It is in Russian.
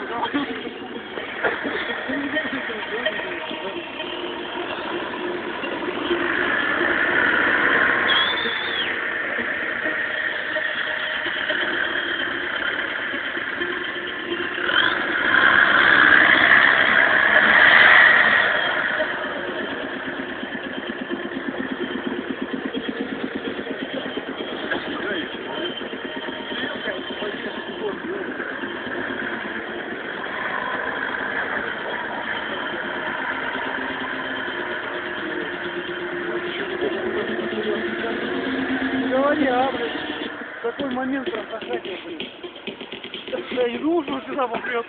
Thank you. Я а, блядь, такой момент прохождения, блядь. Я иду уже сюда попрет.